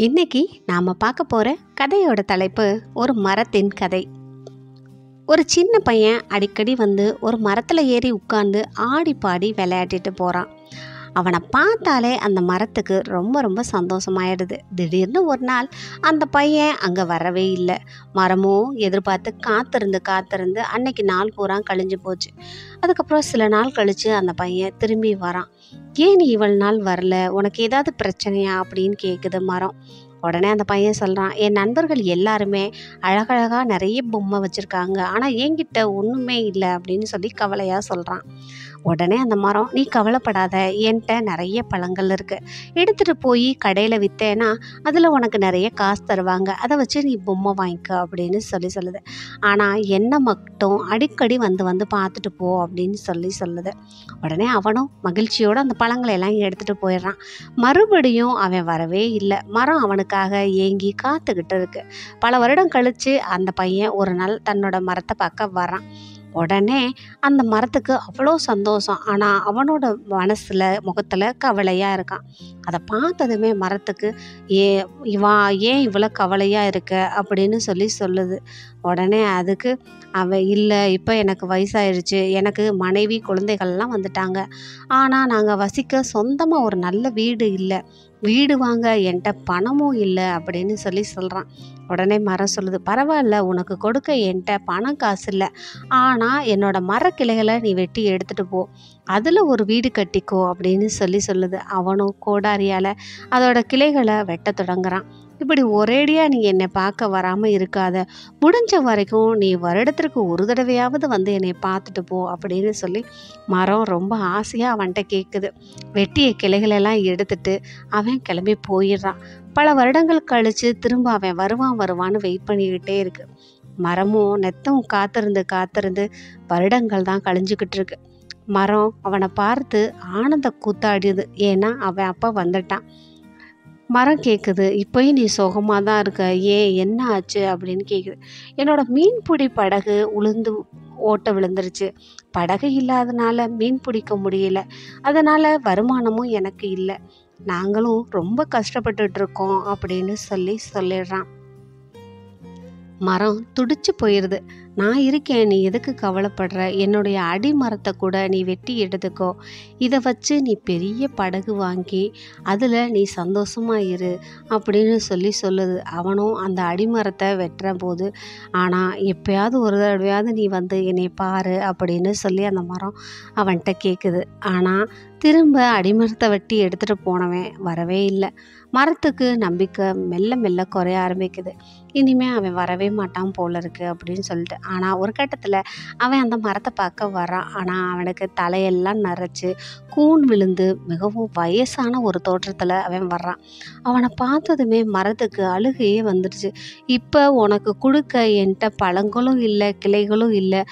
இன்னைக்கு நாம் பார்க்க போகிற கதையோட தலைப்பு ஒரு மரத்தின் கதை. ஒரு சின்ன பையன் அடிக்கடி வந்து ஒரு மரத்தில் ஏறி உட்காந்து ஆடி பாடி விளையாடிட்டு போகிறான் அவனை பார்த்தாலே அந்த மரத்துக்கு ரொம்ப ரொம்ப சந்தோஷமாயிடுது. திடீர்னு ஒரு நாள் அந்த பையன் அங்கே வரவே இல்லை. மரமும் எதிர்பார்த்து காத்திருந்து காத்திருந்து அன்னைக்கு நாள் பூரா கழிஞ்சு போச்சு. அதுக்கப்புறம் சில நாள் கழித்து அந்த பையன் திரும்பி வரான். ஏன் நீ இவ்வளவு நாள் வரல? உனக்கு ஏதாவது பிரச்சனையா? அப்படின்னு கேட்குது மரம். உடனே அந்த பையன் சொல்கிறான் என் நண்பர்கள் எல்லாருமே அழகழகாக நிறைய பொம்மை வச்சுருக்காங்க. ஆனால் என்கிட்ட ஒன்றுமே இல்லை. அப்படின்னு சொல்லி கவலையாக சொல்கிறான் உடனே அந்த மரம் நீ கவலைப்படாத என்கிட்ட நிறைய பழங்கள் இருக்குது எடுத்துகிட்டு போய் கடையில் விற்றேன்னா அதில் உனக்கு நிறைய காசு தருவாங்க. அதை வச்சு நீ பொம்மை வாங்கிக்க அப்படின்னு சொல்லி சொல்லுது. ஆனால் என்னை மட்டும் அடிக்கடி வந்து வந்து பார்த்துட்டு போ அப்படின்னு சொல்லி சொல்லுது. உடனே அவனும் மகிழ்ச்சியோடு அந்த பழங்களை எல்லாம் எடுத்துகிட்டு போயிடுறான். மறுபடியும் அவன் வரவே இல்லை. மரம் அவனுக்காக ஏங்கி காத்துக்கிட்டு இருக்கு. பல வருடம் கழித்து அந்த பையன் ஒரு நாள் தன்னோட மரத்தை பார்க்க வரான் உடனே அந்த மரத்துக்கு அவ்வளோ சந்தோஷம். ஆனால் அவனோட மனசில் முகத்தில் கவலையாக இருக்கான். அதை பார்த்ததுமே மரத்துக்கு ஏ இவா ஏன் இவ்வளோ கவலையாக இருக்க? அப்படின்னு சொல்லி சொல்லுது. உடனே அதுக்கு அவன் இல்லை இப்போ எனக்கு வயசாயிருச்சு எனக்கு மனைவி குழந்தைகள்லாம் வந்துட்டாங்க. ஆனால் நாங்கள் வசிக்க சொந்தமாக ஒரு நல்ல வீடு இல்லை. வீடு வாங்க என்கிட்ட பணமும் இல்லை அப்படின்னு சொல்லி சொல்கிறான் உடனே மரம் சொல்லுது பரவாயில்ல உனக்கு கொடுக்க என்கிட்ட பணம் காசு இல்லை. ஆனால் என்னோட மரக்கிளைகளை நீ வெட்டி எடுத்துகிட்டு போ. அதில் ஒரு வீடு கட்டிக்கோ அப்படின்னு சொல்லி சொல்லுது. அவனும் கோடாரியால் அதோட கிளைகளை வெட்ட தொடங்குறான். இப்படி ஒரேடியாக நீ என்னை பார்க்க வராமல் இருக்காத. முடிஞ்ச வரைக்கும் நீ வருடத்திற்கு ஒரு தடவையாவது வந்து என்னை பார்த்துட்டு போ அப்படின்னு சொல்லி மரம் ரொம்ப ஆசையாக அவன்கிட்ட கேட்குது வெட்டிய கிளைகளெல்லாம் எடுத்துட்டு அவன் கிளம்பி போயிடுறான். பல வருடங்கள் கழித்து திரும்ப அவன் வருவான் வருவான்னு வெயிட் பண்ணிக்கிட்டே இருக்கு. மரமும் நெத்தம் காத்திருந்து காத்திருந்து வருடங்கள் தான் கழிஞ்சுக்கிட்டு இருக்கு. மரம் அவனை பார்த்து ஆனந்த கூத்தாடியது. ஏன்னா அவன் அப்போ வந்துட்டான். மரம் கேட்குது இப்போயும் நீ சுகமாக தான் இருக்க. ஏன்? என்ன ஆச்சு? அப்படின்னு கேட்குது என்னோடய மீன்பிடி படகு உளுந்து ஓட்ட விழுந்துருச்சு. படகு இல்லாதனால மீன் பிடிக்க முடியல. அதனால் வருமானமும் எனக்கு இல்லை. நாங்களும் ரொம்ப கஷ்டப்பட்டுட்டு இருக்கோம் அப்படின்னு சொல்லி சொல்லிடுறான். மரம் துடிச்சு போயிடுது நான் இருக்கேன் நீ எதுக்கு கவலைப்படுற? என்னுடைய அடிமரத்தை கூட நீ வெட்டி எடுத்துக்கோ. இதை வச்சு நீ பெரிய படகு வாங்கி அதில் நீ சந்தோஷமாக இரு அப்படின்னு சொல்லி சொல்லுது. அவனும் அந்த அடிமரத்தை வெட்டுற போது ஆனால் எப்பயாவது ஒரு தடவையாவது நீ வந்து என்னை பாரு அப்படின்னு சொல்லி அந்த மரம் அவன்கிட்ட கேட்குது ஆனால் திரும்ப அடிமரத்தை வெட்டி எடுத்துகிட்டு போனவன் வரவே இல்லை. மரத்துக்கு நம்பிக்கை மெல்ல மெல்ல குறைய ஆரம்பிக்குது. இனிமேல் அவன் வரவே மாட்டான் போல இருக்கு அப்படின்னு சொல்லிட்டு. ஆனால் ஒரு கட்டத்தில் அவன் அந்த மரத்தை பார்க்க வரான் ஆனால் அவனுக்கு தலையெல்லாம் நரைச்சி கூன் விழுந்து மிகவும் வயசான ஒரு தோற்றத்தில் அவன் வர்றான். அவனை பார்த்ததுமே மரத்துக்கு அழுகையே வந்துடுச்சு. இப்போ உனக்கு கொடுக்க என்கிட்ட பழங்களும் இல்லை கிளைகளும் இல்லை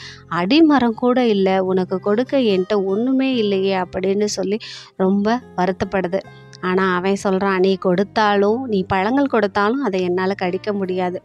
அடிமரம் கூட இல்லை உனக்கு கொடுக்க என்கிட்ட ஒன்றுமே இல்லையே அப்படின்னு சொல்லி ரொம்ப வருத்தப்படுது. ஆனால் அவன் சொல்கிறான் நீ கொடுத்தாலும் நீ பழங்கள் கொடுத்தாலும் அதை என்னால் கடிக்க முடியாது.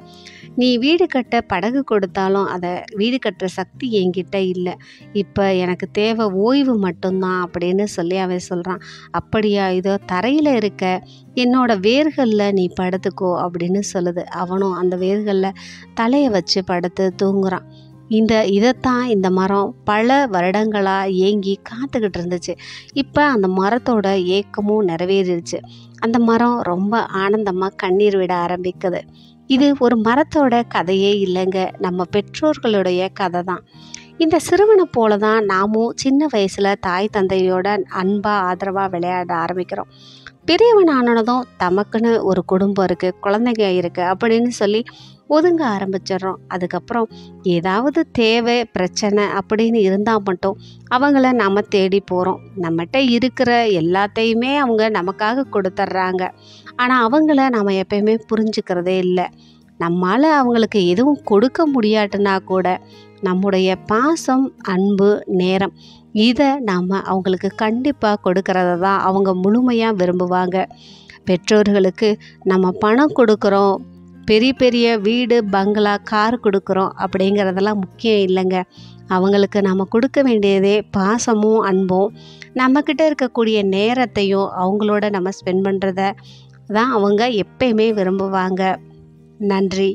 நீ வீடு கட்ட படகு கொடுத்தாலும் அதை வீடு கட்டுற சக்தி என்கிட்ட இல்லை. இப்போ எனக்கு தேவை ஓய்வு மட்டும்தான் அப்படின்னு சொல்லி அவன் சொல்கிறான் அப்படியா இதோ தரையில் இருக்க என்னோட வேர்களில் நீ படுத்துக்கோ அப்படின்னு சொல்லுது. அவனும் அந்த வேர்களில் தலையை வச்சு படுத்து தூங்குறான். இந்த இதைத்தான் இந்த மரம் பல வருடங்களாக ஏங்கி காத்துக்கிட்டு இருந்துச்சு. இப்போ அந்த மரத்தோட ஏக்கமும் நிறைவேறிடுச்சு. அந்த மரம் ரொம்ப ஆனந்தமாக கண்ணீர் விட ஆரம்பிக்குது. இது ஒரு மரத்தோட கதையே இல்லைங்க. நம்ம பெற்றோர்களுடைய கதை தான் இந்த சிறுவனை போல தான் நாமும் சின்ன வயசில் தாய் தந்தையோட அன்பாக ஆதரவாக விளையாட ஆரம்பிக்கிறோம். பெரியவன் ஆனதும் தமக்குன்னு ஒரு குடும்பம் இருக்குது குழந்தைங்க இருக்குது அப்படின்னு சொல்லி ஒதுங்க ஆரம்பிச்சிடுறோம். அதுக்கப்புறம் ஏதாவது தேவை பிரச்சனை அப்படின்னு இருந்தால் மட்டும் அவங்கள நம்ம தேடி போகிறோம் நம்மகிட்ட இருக்கிற எல்லாத்தையுமே அவங்க நமக்காக கொடுத்துட்றாங்க. ஆனால் அவங்கள நம்ம எப்பயுமே புரிஞ்சுக்கிறதே இல்லை. நம்மால் அவங்களுக்கு எதுவும் கொடுக்க முடியாட்டுனா கூட நம்முடைய பாசம் அன்பு நேரம் இதை நாம் அவங்களுக்கு கண்டிப்பாக கொடுக்கறத தான் அவங்க முழுமையாக விரும்புவாங்க. பெற்றோர்களுக்கு நம்ம பணம் கொடுக்குறோம் பெரிய பெரிய வீடு பங்களா கார் கொடுக்குறோம் அப்படிங்கிறதெல்லாம் முக்கியம் இல்லைங்க. அவங்களுக்கு நம்ம கொடுக்க வேண்டியதே பாசமும் அன்பும். நம்மக்கிட்ட இருக்கக்கூடிய நேரத்தையும் அவங்களோட நம்ம ஸ்பெண்ட் பண்ணுறத தான் அவங்க எப்பயுமே விரும்புவாங்க. நன்றி.